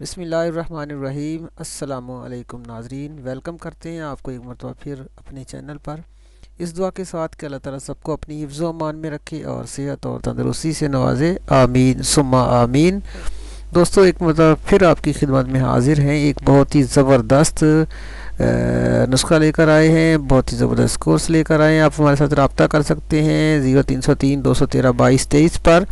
बिसमीम अल्लाम नाजरीन। वेलकम करते हैं आपको एक मरतबा फिर अपने चैनल पर। इस दुआ के साथ कि अल्लाह ताला सबको अपनी हिफ्ज़ अमान में रखे और सेहत और तंदरुस्ती से नवाजे। आमीन, सुम्मा आमीन। दोस्तों, एक मतलब फिर आपकी खिदमत में हाजिर हैं। एक बहुत ही ज़बरदस्त नुस्खा लेकर आए हैं। बहुत ही ज़बरदस्त कोर्स लेकर आए हैं। आप हमारे साथ रबता कर सकते हैं। ज़ीरो तीन सौ तीन, दो सौ तेरह, बाईस, तेईस पर।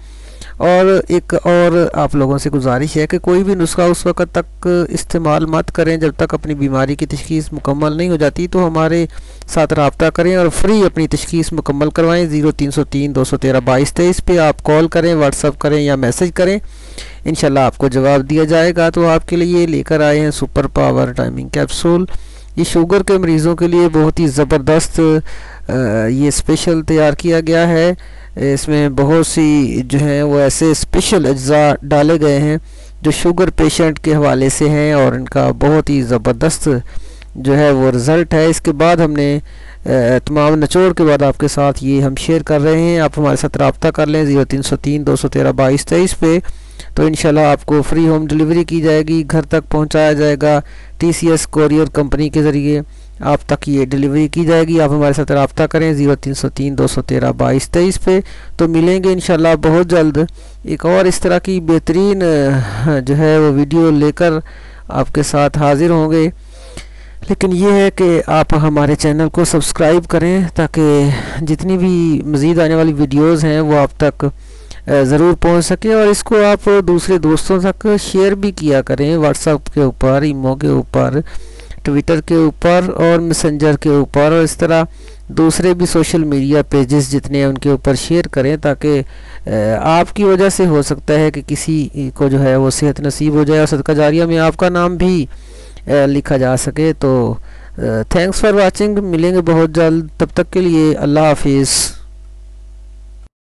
और एक और आप लोगों से गुजारिश है कि कोई भी नुस्खा उस वक्त तक इस्तेमाल मत करें, जब तक अपनी बीमारी की तशखीस मुकम्मल नहीं हो जाती तो हमारे साथ रबता करें और फ्री अपनी तशखीस मुकम्मल करवाएँ। ज़ीरो तीन सौ तीन, दो सौ तेरह, बाईस तेईस पर आप कॉल करें, व्हाट्सअप करें या मैसेज करें। इन आपको जवाब दिया जाएगा। तो आपके लिए लेकर आए हैं सुपर पावर टाइमिंग कैप्सूल। ये शुगर के मरीज़ों के लिए बहुत ही ज़बरदस्त ये स्पेशल तैयार किया गया है। इसमें बहुत सी जो है वो ऐसे स्पेशल अज्जा डाले गए हैं जो शुगर पेशेंट के हवाले से हैं और इनका बहुत ही ज़बरदस्त जो है वो रिज़ल्ट है। इसके बाद हमने तमाम नचोड़ के बाद आपके साथ ये हम शेयर कर रहे हैं। आप हमारे साथ रबता कर लें। ज़ीरो तीन सौ तीन, दो सौ तेरह, बाईस, तेईस पे तो इन आपको फ्री होम डिलीवरी की जाएगी, घर तक पहुँचाया जाएगा T C S courier company के ज़रिए। आप तक ये डिलीवरी की जाएगी। आप हमारे साथ रबता करें ज़ीरो तीन सौ तीन दो सौ तेरह बाईस तेईस पे। तो मिलेंगे इन बहुत जल्द। एक और इस तरह की बेहतरीन जो है वो वीडियो लेकर आपके साथ हाज़िर होंगे। लेकिन ये है कि आप हमारे चैनल को सब्सक्राइब करें ताकि जितनी भी मज़ीद आने वाली वीडियोज़ हैं वो आप तक ज़रूर पहुँच सके और इसको आप दूसरे दोस्तों तक शेयर भी किया करें व्हाट्सअप के ऊपर, ईमो के ऊपर ट्विटर के ऊपर और मैसेंजर के ऊपर और इस तरह दूसरे भी सोशल मीडिया पेजेस जितने हैं उनके ऊपर शेयर करें ताकि आपकी वजह से हो सकता है कि किसी को जो है वो सेहत नसीब हो जाए और सदका जारिया में आपका नाम भी लिखा जा सके। तो थैंक्स फॉर वाचिंग मिलेंगे बहुत जल्द। तब तक के लिए अल्लाह हाफिज़।